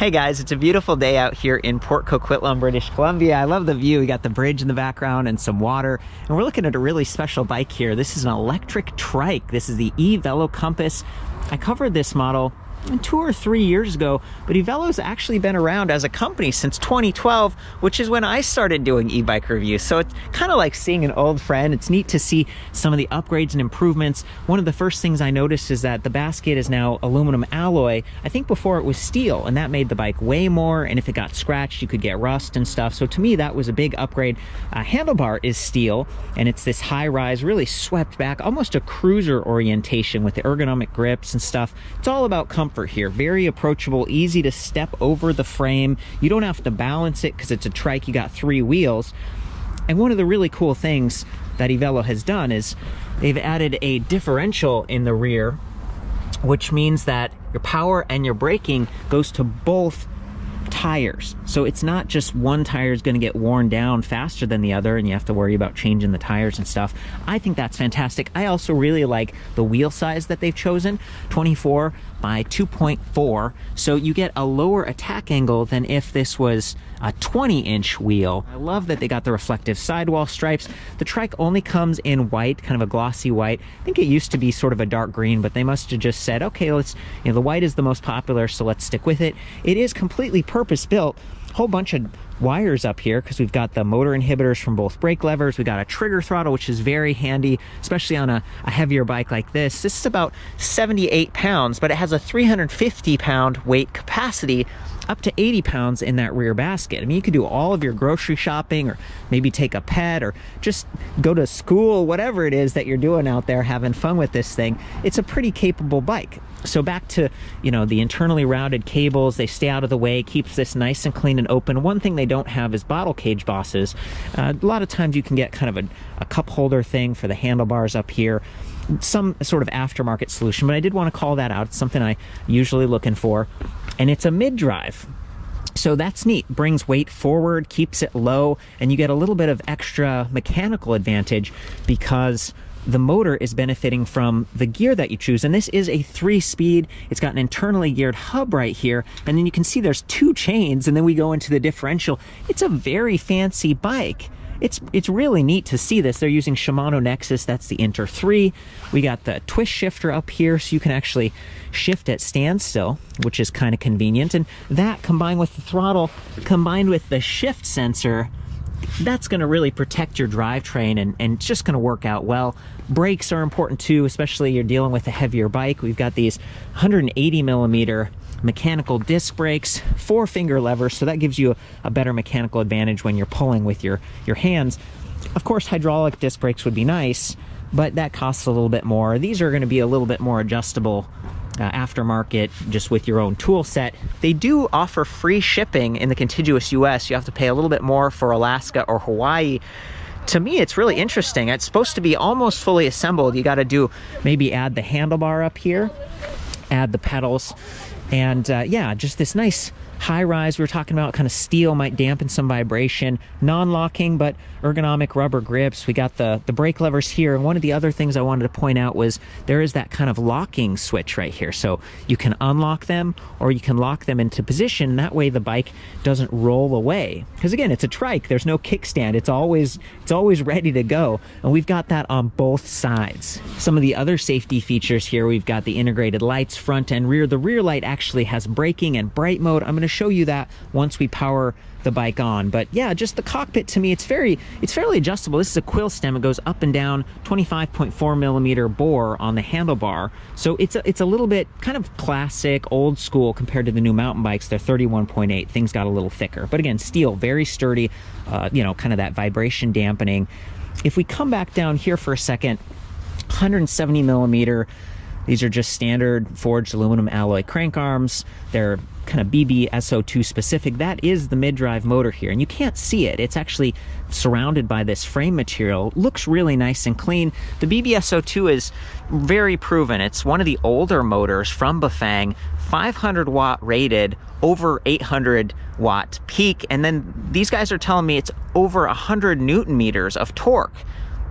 Hey guys, it's a beautiful day out here in Port Coquitlam, British Columbia. I love the view. We got the bridge in the background and some water. And we're looking at a really special bike here. This is an electric trike. This is the Evelo Compass. I covered this model two or three years ago, but Evelo's actually been around as a company since 2012, which is when I started doing e-bike reviews. So it's kind of like seeing an old friend. It's neat to see some of the upgrades and improvements. One of the first things I noticed is that the basket is now aluminum alloy. I think before it was steel, and that made the bike way more, and if it got scratched, you could get rust and stuff. So to me, that was a big upgrade. Uh, handlebar is steel, and it's this high-rise, really swept back, almost a cruiser orientation with the ergonomic grips and stuff. It's all about comfort comfort here. Very approachable, easy to step over the frame. You don't have to balance it because it's a trike. You got three wheels. And one of the really cool things that Evelo has done is they've added a differential in the rear, which means that your power and your braking goes to both tires. So it's not just one tire is going to get worn down faster than the other and you have to worry about changing the tires and stuff. I think that's fantastic. I also really like the wheel size that they've chosen, 24 by 2.4. So you get a lower attack angle than if this was a 20 inch wheel. I love that they got the reflective sidewall stripes. The trike only comes in white, kind of a glossy white. I think it used to be sort of a dark green, but they must have just said, okay, let's, you know, the white is the most popular, so let's stick with it. It is completely purpose built whole bunch of wires up here because we've got the motor inhibitors from both brake levers. We got a trigger throttle, which is very handy, especially on a, a, heavier bike like this. This is about 78 pounds, but it has a 350 pound weight capacity up to 80 pounds in that rear basket. I mean, you could do all of your grocery shopping or maybe take a pet or just go to school, whatever it is that you're doing out there having fun with this thing. It's a pretty capable bike. So back to, you know, the internally routed cables, they stay out of the way, keeps this nice and clean and open. One thing they don't have is bottle cage bosses. Uh, a lot of times you can get kind of a, a cup holder thing for the handlebars up here some sort of aftermarket solution, but I did want to call that out. It's something I usually looking for. And it's a mid-drive. So that's neat. Brings weight forward, keeps it low, and you get a little bit of extra mechanical advantage because the motor is benefiting from the gear that you choose. And this is a three speed. It's got an internally geared hub right here. And then you can see there's two chains and then we go into the differential. It's a very fancy bike. It's, it's really neat to see this. They're using Shimano Nexus. That's the Inter 3. We got the twist shifter up here so you can actually shift at standstill, which is kind of convenient. And that combined with the throttle, combined with the shift sensor, that's going to really protect your drivetrain and, and just going to work out well. Brakes are important too, especially you're dealing with a heavier bike. We've got these 180 millimeter mechanical disc brakes, four finger levers, so that gives you a, a better mechanical advantage when you're pulling with your, your hands. Of course, hydraulic disc brakes would be nice, but that costs a little bit more. These are going to be a little bit more adjustable uh, aftermarket just with your own tool set. They do offer free shipping in the contiguous US. You have to pay a little bit more for Alaska or Hawaii. To me, it's really interesting. It's supposed to be almost fully assembled. You got to do maybe add the handlebar up here, add the pedals, and uh, yeah, just this nice high rise we were talking about kind of steel might dampen some vibration. Non-locking but ergonomic rubber grips. We got the the brake levers here and one of the other things i wanted to point out was there is that kind of locking switch right here. So you can unlock them or you can lock them into position that way the bike doesn't roll away. Because again it's a trike. There's no kickstand. It's always it's always ready to go and we've got that on both sides. Some of the other safety features here we've got the integrated lights front and rear. The rear light actually has braking and bright mode. I'm going to show you that once we power the bike on. But yeah, just the cockpit to me, it's very, it's fairly adjustable. This is a quill stem. It goes up and down 25.4 millimeter bore on the handlebar. So it's a, it's a little bit kind of classic, old school compared to the new mountain bikes. They're 31.8. Things got a little thicker. But again, steel, very sturdy, uh, you know, kind of that vibration dampening. If we come back down here for a second, 170 millimeter these are just standard forged aluminum alloy crank arms. They're kind of BBS02 specific. That is the mid-drive motor here, and you can't see it. It's actually surrounded by this frame material. Looks really nice and clean. The BBS02 is very proven. It's one of the older motors from Bafang, 500 watt rated, over 800 watt peak, and then these guys are telling me it's over 100 newton meters of torque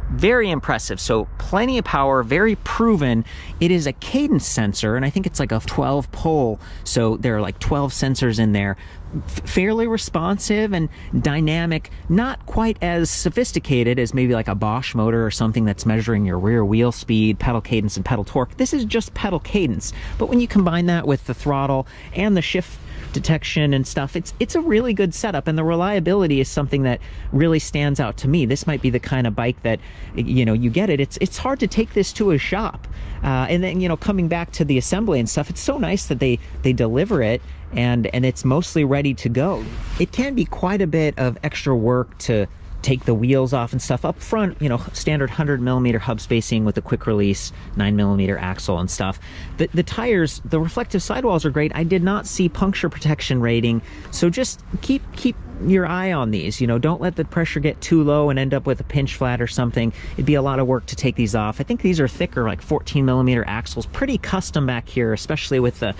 very impressive. So plenty of power, very proven. It is a cadence sensor, and I think it's like a 12 pole. So there are like 12 sensors in there. F- fairly responsive and dynamic, not quite as sophisticated as maybe like a Bosch motor or something that's measuring your rear wheel speed, pedal cadence, and pedal torque. This is just pedal cadence. But when you combine that with the throttle and the shift detection and stuff. It's it's a really good setup, and the reliability is something that really stands out to me. This might be the kind of bike that you know you get it. It's it's hard to take this to a shop, uh, and then you know coming back to the assembly and stuff. It's so nice that they they deliver it and and it's mostly ready to go. It can be quite a bit of extra work to take the wheels off and stuff up front you know standard 100 millimeter hub spacing with a quick release 9 millimeter axle and stuff the, the tires the reflective sidewalls are great i did not see puncture protection rating so just keep keep your eye on these. You know, don't let the pressure get too low and end up with a pinch flat or something. It'd be a lot of work to take these off. I think these are thicker, like 14 millimeter axles, pretty custom back here, especially with the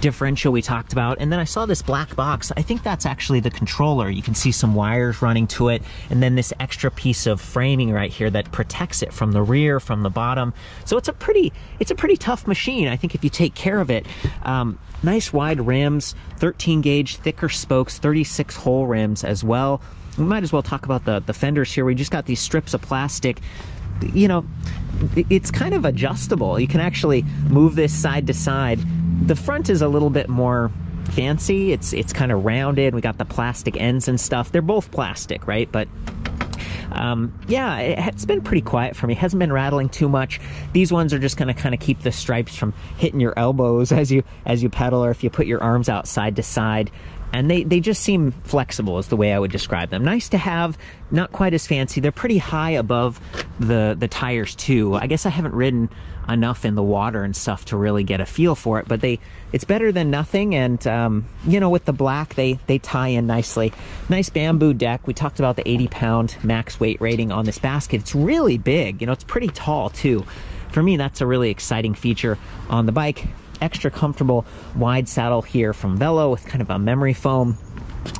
differential we talked about. And then I saw this black box. I think that's actually the controller. You can see some wires running to it, and then this extra piece of framing right here that protects it from the rear, from the bottom. So it's a pretty, it's a pretty tough machine. I think if you take care of it. Um, nice wide rims, 13 gauge, thicker spokes, 36 hole rims as well. We might as well talk about the, the fenders here. We just got these strips of plastic. You know, it's kind of adjustable. You can actually move this side to side. The front is a little bit more fancy. It's it's kind of rounded. We got the plastic ends and stuff. They're both plastic, right? But um, yeah, it's been pretty quiet for me. It hasn't been rattling too much. These ones are just going to kind of keep the stripes from hitting your elbows as you as you pedal, or if you put your arms out side to side and they, they just seem flexible is the way I would describe them. Nice to have, not quite as fancy. They're pretty high above the, the tires too. I guess I haven't ridden enough in the water and stuff to really get a feel for it, but they it's better than nothing. And um, you know, with the black, they they tie in nicely. Nice bamboo deck. We talked about the 80 pound max weight rating on this basket. It's really big. You know, it's pretty tall too. For me, that's a really exciting feature on the bike extra comfortable wide saddle here from Velo with kind of a memory foam.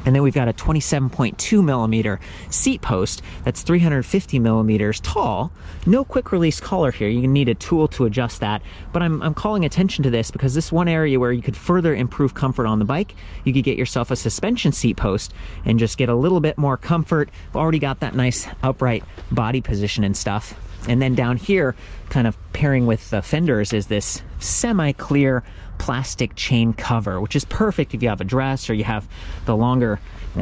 And then we've got a 27.2 millimeter seat post that's 350 millimeters tall. No quick release collar here. You need a tool to adjust that. But I'm, I'm calling attention to this because this one area where you could further improve comfort on the bike, you could get yourself a suspension seat post and just get a little bit more comfort. Already got that nice upright body position and stuff. And then down here, kind of pairing with the fenders, is this semi-clear plastic chain cover, which is perfect if you have a dress or you have the longer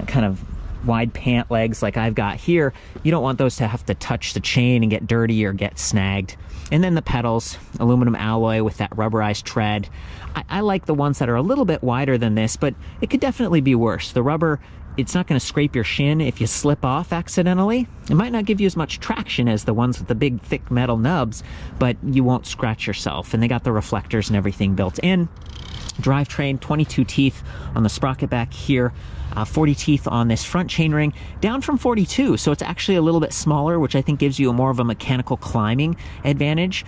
kind of wide pant legs like I've got here. You don't want those to have to touch the chain and get dirty or get snagged. And then the pedals, aluminum alloy with that rubberized tread. I, I like the ones that are a little bit wider than this, but it could definitely be worse. The rubber it's not going to scrape your shin if you slip off accidentally. It might not give you as much traction as the ones with the big thick metal nubs, but you won't scratch yourself. And they got the reflectors and everything built in. Drivetrain, 22 teeth on the sprocket back here. Uh, 40 teeth on this front chainring, down from 42, so it's actually a little bit smaller, which I think gives you a more of a mechanical climbing advantage.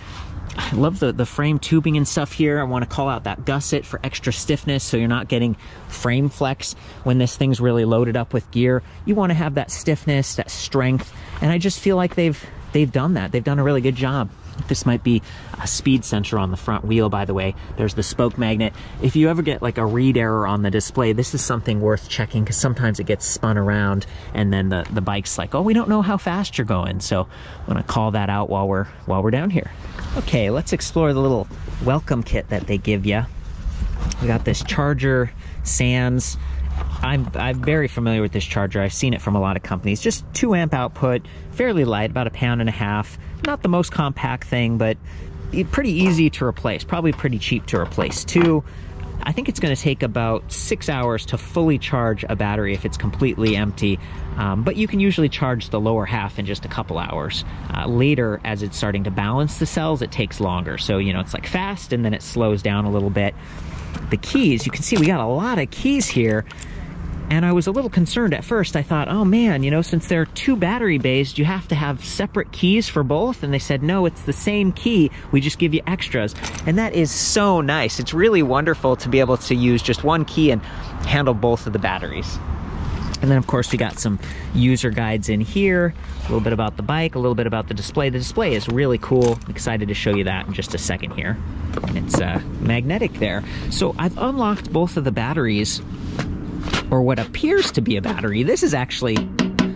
I love the, the frame tubing and stuff here. I want to call out that gusset for extra stiffness so you're not getting frame flex when this thing's really loaded up with gear. You want to have that stiffness, that strength, and I just feel like they've they've done that. They've done a really good job. This might be a speed sensor on the front wheel, by the way. There's the spoke magnet. If you ever get like a read error on the display, this is something worth checking because sometimes it gets spun around and then the, the bike's like, oh, we don't know how fast you're going. So I'm gonna call that out while we're, while we're down here. Okay, let's explore the little welcome kit that they give you. We got this charger, SANS, I'm, I'm very familiar with this charger. I've seen it from a lot of companies. Just 2 amp output, fairly light, about a pound and a half. Not the most compact thing, but pretty easy to replace. Probably pretty cheap to replace too. I think it's going to take about six hours to fully charge a battery if it's completely empty, um, but you can usually charge the lower half in just a couple hours. Uh, later, as it's starting to balance the cells, it takes longer. So, you know, it's like fast and then it slows down a little bit. The keys, you can see we got a lot of keys here. And I was a little concerned at first. I thought, oh man, you know, since they're two battery based, you have to have separate keys for both. And they said, no, it's the same key. We just give you extras. And that is so nice. It's really wonderful to be able to use just one key and handle both of the batteries. And then of course we got some user guides in here, a little bit about the bike, a little bit about the display. The display is really cool. I'm excited to show you that in just a second here. It's uh, magnetic there. So I've unlocked both of the batteries, or what appears to be a battery. This is actually,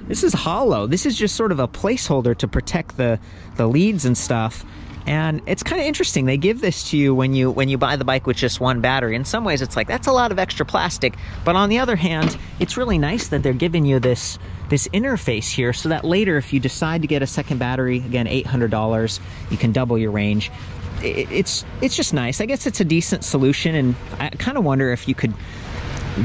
this is hollow. This is just sort of a placeholder to protect the, the leads and stuff. And it's kind of interesting. They give this to you when you when you buy the bike with just one battery. In some ways, it's like that's a lot of extra plastic. But on the other hand, it's really nice that they're giving you this this interface here so that later, if you decide to get a second battery, again $800, you can double your range. It's it's just nice. I guess it's a decent solution, and I kind of wonder if you could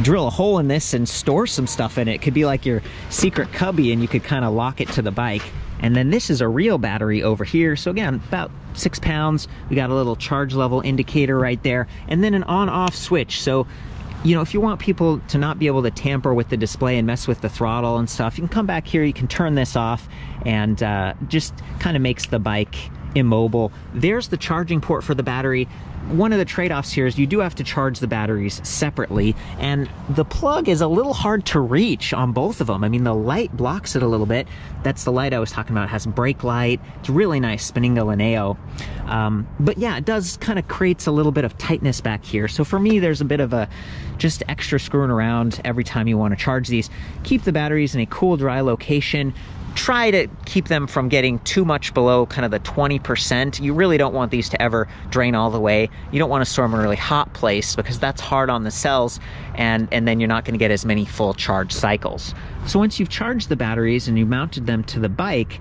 drill a hole in this and store some stuff in it. It could be like your secret cubby, and you could kind of lock it to the bike. And then this is a real battery over here. So again, about six pounds. We got a little charge level indicator right there. And then an on off switch. So you know, if you want people to not be able to tamper with the display and mess with the throttle and stuff, you can come back here, you can turn this off and uh, just kind of makes the bike immobile. There's the charging port for the battery one of the trade-offs here is you do have to charge the batteries separately and the plug is a little hard to reach on both of them. I mean, the light blocks it a little bit. That's the light I was talking about. It has brake light. It's really nice, Spanninga Lineo. Um, but yeah, it does kind of creates a little bit of tightness back here. So for me, there's a bit of a just extra screwing around every time you want to charge these. Keep the batteries in a cool, dry location try to keep them from getting too much below kind of the 20%. You really don't want these to ever drain all the way. You don't want to store them in a really hot place because that's hard on the cells and, and then you're not going to get as many full charge cycles. So once you've charged the batteries and you mounted them to the bike,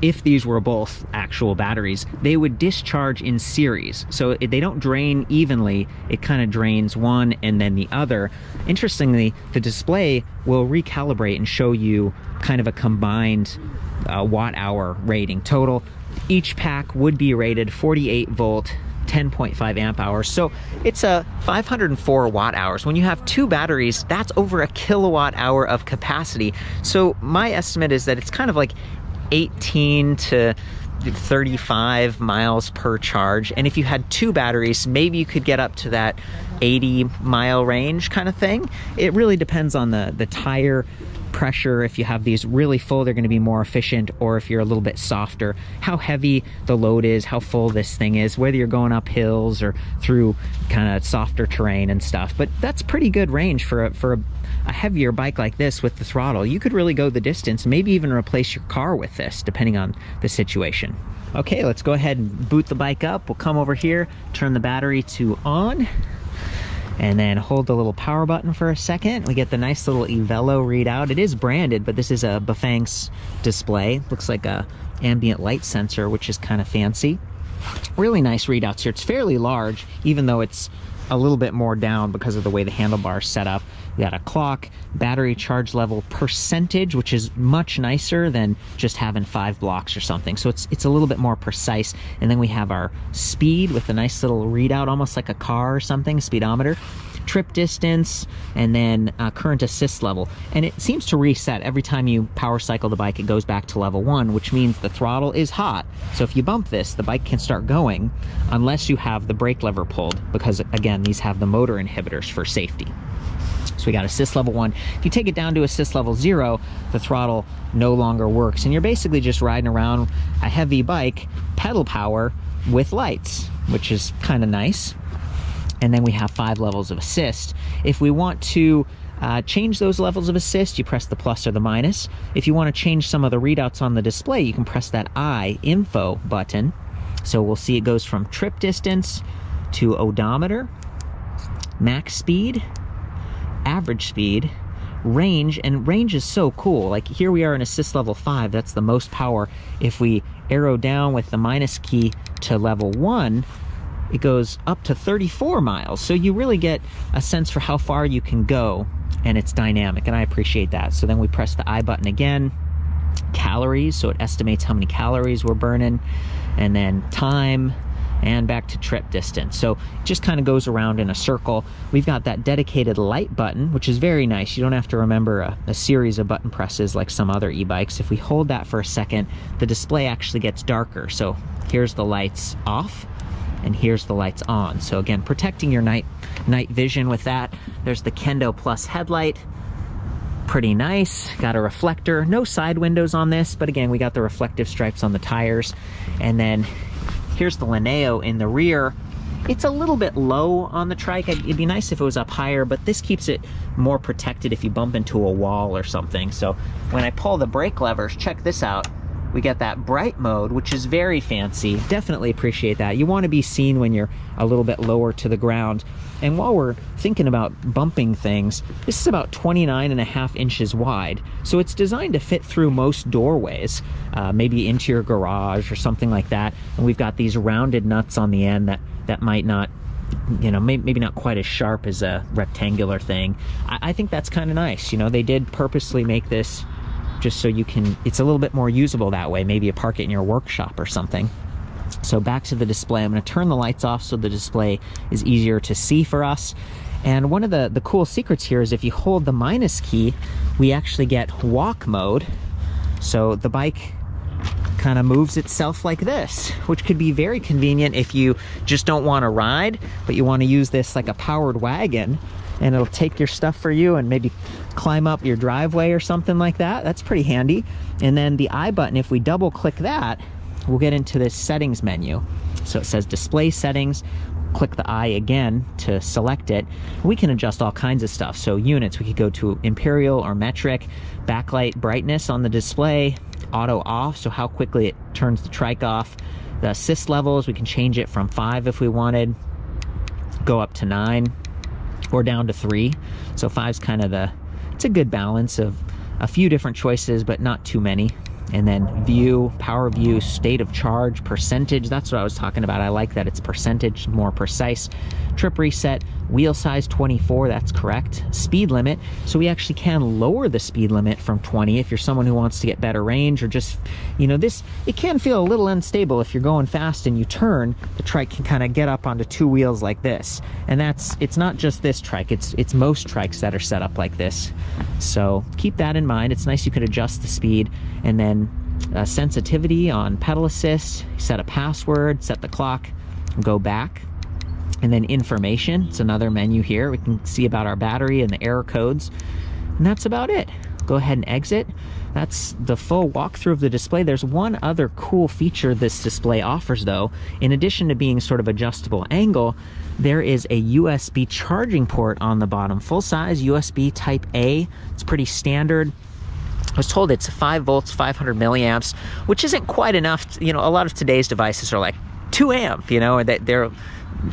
if these were both actual batteries, they would discharge in series. So they don't drain evenly, it kind of drains one and then the other. Interestingly, the display will recalibrate and show you kind of a combined uh, watt hour rating total. Each pack would be rated 48 volt 10.5 amp hours. So it's a 504 watt hours. When you have two batteries, that's over a kilowatt hour of capacity. So my estimate is that it's kind of like 18 to 35 miles per charge. And if you had two batteries, maybe you could get up to that 80 mile range kind of thing. It really depends on the, the tire pressure. If you have these really full, they're going to be more efficient, or if you're a little bit softer, how heavy the load is, how full this thing is, whether you're going up hills or through kind of softer terrain and stuff. But that's pretty good range for a, for a, a heavier bike like this with the throttle. You could really go the distance, maybe even replace your car with this, depending on the situation. Okay, let's go ahead and boot the bike up. We'll come over here, turn the battery to on and then hold the little power button for a second. We get the nice little Evelo readout. It is branded, but this is a Bafang's display. Looks like a ambient light sensor, which is kind of fancy. Really nice readouts here. It's fairly large, even though it's a little bit more down because of the way the handlebar's set up. We got a clock, battery charge level percentage, which is much nicer than just having five blocks or something. So it's it's a little bit more precise. And then we have our speed with a nice little readout, almost like a car or something, speedometer trip distance, and then uh, current assist level. And it seems to reset every time you power cycle the bike, it goes back to level one, which means the throttle is hot. So if you bump this, the bike can start going unless you have the brake lever pulled, because again, these have the motor inhibitors for safety. So we got assist level one. If you take it down to assist level zero, the throttle no longer works. And you're basically just riding around a heavy bike, pedal power with lights, which is kind of nice and then we have five levels of assist. If we want to uh, change those levels of assist, you press the plus or the minus. If you want to change some of the readouts on the display, you can press that I info button. So we'll see it goes from trip distance to odometer, max speed, average speed, range, and range is so cool. Like here we are in assist level five, that's the most power. If we arrow down with the minus key to level one, it goes up to 34 miles. So you really get a sense for how far you can go and it's dynamic and I appreciate that. So then we press the I button again, calories, so it estimates how many calories we're burning and then time and back to trip distance. So it just kind of goes around in a circle. We've got that dedicated light button, which is very nice. You don't have to remember a, a series of button presses like some other e-bikes. If we hold that for a second, the display actually gets darker. So here's the lights off and here's the lights on. So again, protecting your night night vision with that. There's the Kendo Plus headlight. pretty nice. Got a reflector, no side windows on this, but again, we got the reflective stripes on the tires. And then here's the Lineo in the rear. It's a little bit low on the trike. It'd be nice if it was up higher, but this keeps it more protected if you bump into a wall or something. So when I pull the brake levers, check this out we get that bright mode, which is very fancy. Definitely appreciate that. You want to be seen when you're a little bit lower to the ground. And while we're thinking about bumping things, this is about 29 and a half inches wide. So it's designed to fit through most doorways, uh, maybe into your garage or something like that. And we've got these rounded nuts on the end that, that might not you know, maybe not quite as sharp as a rectangular thing. I, I think that's kind of nice. You know, they did purposely make this just so you can, it's a little bit more usable that way. Maybe you park it in your workshop or something. So back to the display, I'm gonna turn the lights off so the display is easier to see for us. And one of the, the cool secrets here is if you hold the minus key, we actually get walk mode. So the bike kind of moves itself like this, which could be very convenient if you just don't want to ride, but you want to use this like a powered wagon and it'll take your stuff for you and maybe climb up your driveway or something like that. That's pretty handy. And then the I button, if we double click that, we'll get into this settings menu. So it says display settings, click the I again to select it. We can adjust all kinds of stuff. So units, we could go to imperial or metric, backlight brightness on the display, auto off, so how quickly it turns the trike off. The assist levels, we can change it from five if we wanted, go up to nine or down to three. So five's kind of the, it's a good balance of a few different choices, but not too many. And then view, power view, state of charge, percentage. That's what I was talking about. I like that it's percentage, more precise. Trip reset, wheel size 24, that's correct. Speed limit, so we actually can lower the speed limit from 20 if you're someone who wants to get better range or just, you know, this, it can feel a little unstable if you're going fast and you turn, the trike can kind of get up onto two wheels like this. And that's, it's not just this trike, it's, it's most trikes that are set up like this. So keep that in mind. It's nice you could adjust the speed and then uh, sensitivity on pedal assist, set a password, set the clock, go back and then information, it's another menu here. We can see about our battery and the error codes. And that's about it. Go ahead and exit. That's the full walkthrough of the display. There's one other cool feature this display offers though. In addition to being sort of adjustable angle, there is a USB charging port on the bottom. Full size USB type A. It's pretty standard. I was told it's 5 volts, 500 milliamps, which isn't quite enough. You know, a lot of today's devices are like 2 amp, you know, and that they're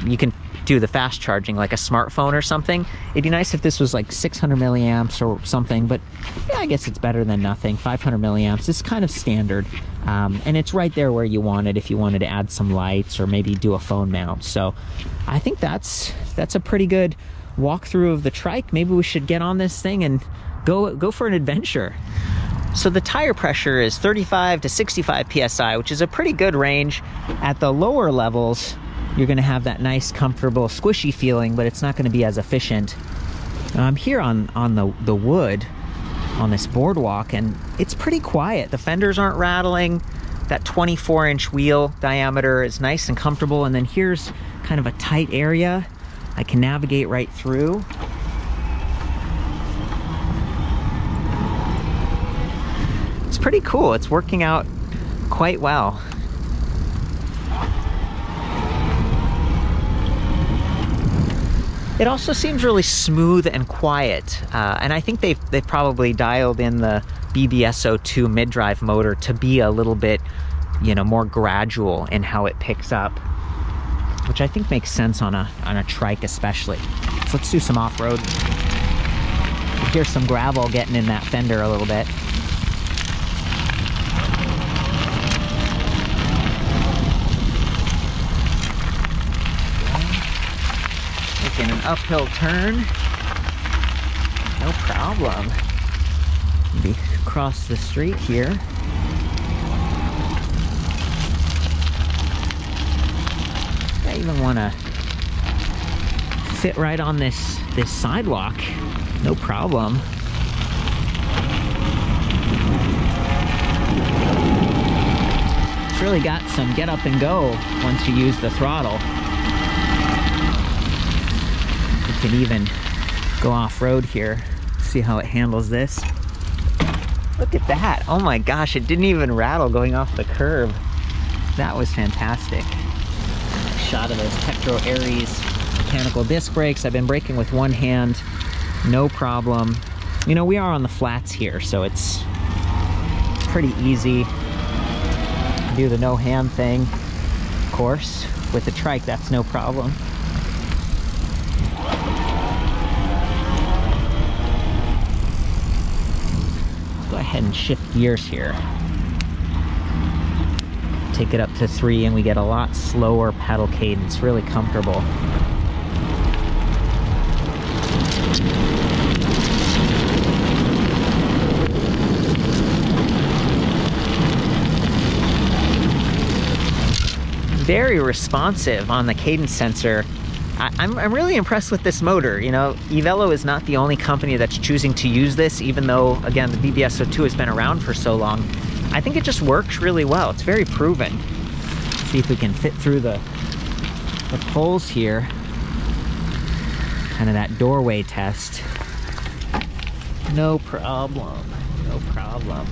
you can do the fast charging like a smartphone or something. It'd be nice if this was like 600 milliamps or something, but yeah, I guess it's better than nothing. 500 milliamps is kind of standard. Um, and it's right there where you want it if you wanted to add some lights or maybe do a phone mount. So I think that's that's a pretty good walkthrough of the trike. Maybe we should get on this thing and go go for an adventure. So the tire pressure is 35 to 65 psi, which is a pretty good range. At the lower levels, you're going to have that nice, comfortable, squishy feeling, but it's not going to be as efficient. I'm here on, on the, the wood on this boardwalk, and it's pretty quiet. The fenders aren't rattling. That 24 inch wheel diameter is nice and comfortable. And then here's kind of a tight area. I can navigate right through. Pretty cool. It's working out quite well. It also seems really smooth and quiet, uh, and I think they've they've probably dialed in the BBS02 mid-drive motor to be a little bit, you know, more gradual in how it picks up, which I think makes sense on a on a trike especially. So let's do some off-road. Here's some gravel getting in that fender a little bit. in an uphill turn. No problem. Cross the street here. I even want to fit right on this this sidewalk. No problem. It's really got some get up and go once you use the throttle can even go off-road here See how it handles this. Look at that. Oh my gosh, it didn't even rattle going off the curb. That was fantastic. Shot of those Tektro Aries mechanical disc brakes. I've been braking with one hand, no problem. You know, we are on the flats here, so it's pretty easy. Do the no hand thing, of course. With the trike, that's no problem. Ahead and shift gears here. Take it up to three and we get a lot slower pedal cadence, really comfortable. very responsive on the cadence sensor. I, am I'm really impressed with this motor. You know, Evelo is not the only company that's choosing to use this, even though, again, the BBS02 has been around for so long. I think it just works really well. It's very proven. Let's see if we can fit through the, the poles here. Kind of that doorway test. No problem, no problem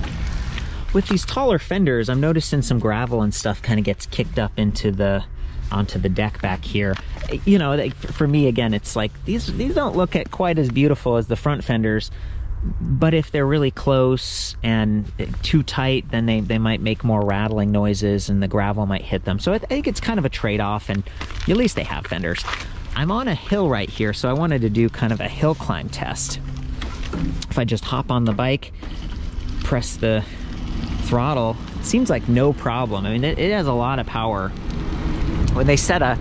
with these taller fenders, I'm noticing some gravel and stuff kind of gets kicked up into the onto the deck back here. You know, for me again, it's like these these don't look at quite as beautiful as the front fenders, but if they're really close and too tight, then they, they might make more rattling noises and the gravel might hit them. So I think it's kind of a trade-off and at least they have fenders. I'm on a hill right here, so I wanted to do kind of a hill climb test. If I just hop on the bike, press the throttle seems like no problem. I mean, it, it has a lot of power. When they set a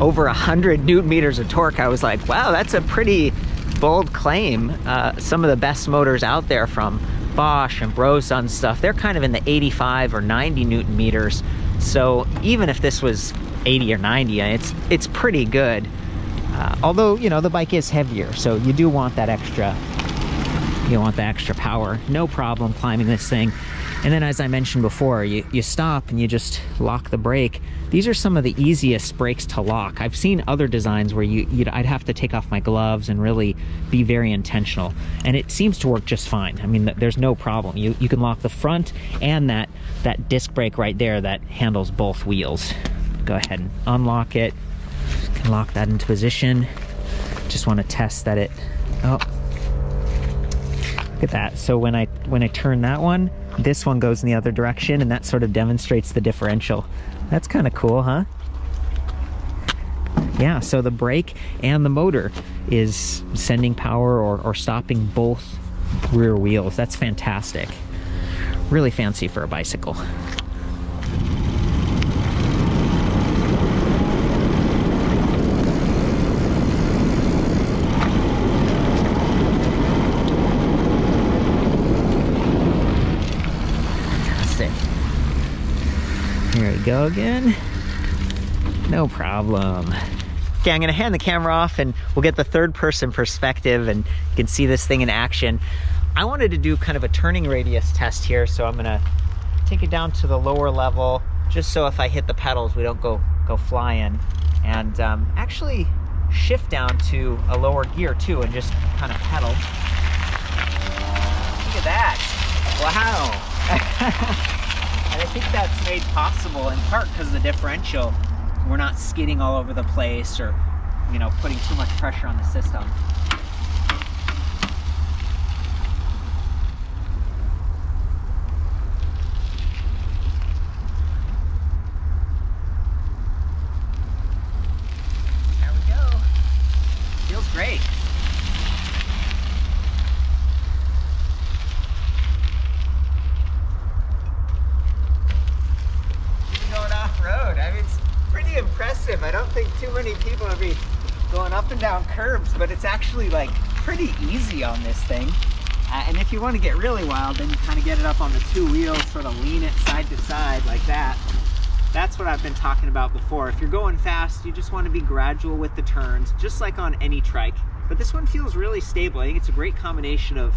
over 100 newton meters of torque, I was like, wow, that's a pretty bold claim. Uh, some of the best motors out there from Bosch and Brose and stuff, they're kind of in the 85 or 90 newton meters. So even if this was 80 or 90, it's it's pretty good. Uh, although, you know, the bike is heavier, so you do want that extra, you want the extra power. No problem climbing this thing. And then as I mentioned before, you, you stop and you just lock the brake. These are some of the easiest brakes to lock. I've seen other designs where you, you I'd have to take off my gloves and really be very intentional. And it seems to work just fine. I mean, there's no problem. You, you can lock the front and that, that disc brake right there that handles both wheels. Go ahead and unlock it. Can lock that into position. Just want to test that it, oh, look at that. So when I, when I turn that one, this one goes in the other direction and that sort of demonstrates the differential. That's kind of cool, huh? Yeah, so the brake and the motor is sending power or, or stopping both rear wheels. That's fantastic. Really fancy for a bicycle. Go again. No problem. Okay, I'm gonna hand the camera off and we'll get the third person perspective and you can see this thing in action. I wanted to do kind of a turning radius test here, so I'm gonna take it down to the lower level, just so if I hit the pedals, we don't go, go flying. And um, actually shift down to a lower gear too and just kind of pedal. Look at that, wow. I think that's made possible in part because of the differential. We're not skidding all over the place or, you know, putting too much pressure on the system. There we go. Feels great. impressive. I don't think too many people be going up and down curbs, but it's actually like pretty easy on this thing. Uh, and if you want to get really wild, then you kind of get it up on the two wheels, sort of lean it side to side like that. That's what I've been talking about before. If you're going fast, you just want to be gradual with the turns, just like on any trike. But this one feels really stable. I think it's a great combination of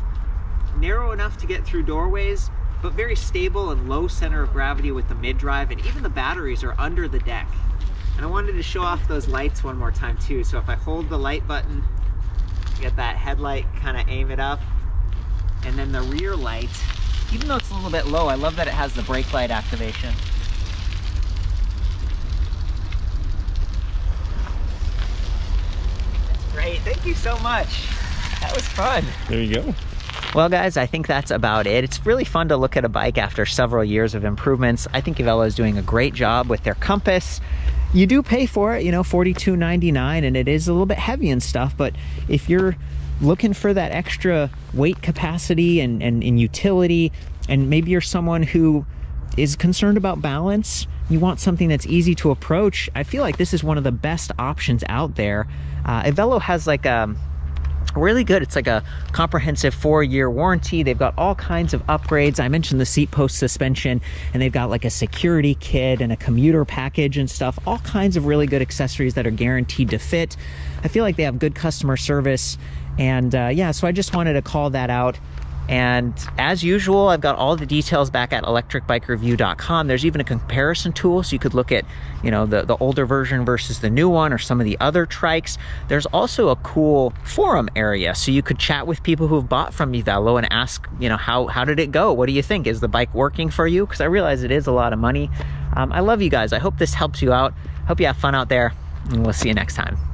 narrow enough to get through doorways, but very stable and low center of gravity with the mid-drive, and even the batteries are under the deck. And I wanted to show off those lights one more time too. So if I hold the light button Get that headlight, kind of aim it up. And then the rear light, even though it's a little bit low, I love that it has the brake light activation. That's great, thank you so much. That was fun. There you go. Well, guys, I think that's about it. It's really fun to look at a bike after several years of improvements. I think Evelo is doing a great job with their compass. You do pay for it, you know, $42.99, and it is a little bit heavy and stuff, but if you're looking for that extra weight capacity and, and, and utility, and maybe you're someone who is concerned about balance, you want something that's easy to approach, I feel like this is one of the best options out there. Uh, has like a um, really good. It's like a comprehensive four year warranty. They've got all kinds of upgrades. I mentioned the seat post suspension, and they've got like a security kit and a commuter package and stuff. All kinds of really good accessories that are guaranteed to fit. I feel like they have good customer service. And uh, yeah, so I just wanted to call that out. And as usual, I've got all the details back at electricbikereview.com. There's even a comparison tool, so you could look at, you know, the, the older version versus the new one or some of the other trikes. There's also a cool forum area, so you could chat with people who've bought from Evelo and ask, you know, how, how did it go? What do you think? Is the bike working for you? Because I realize it is a lot of money. Um, I love you guys. I hope this helps you out. Hope you have fun out there, and we'll see you next time.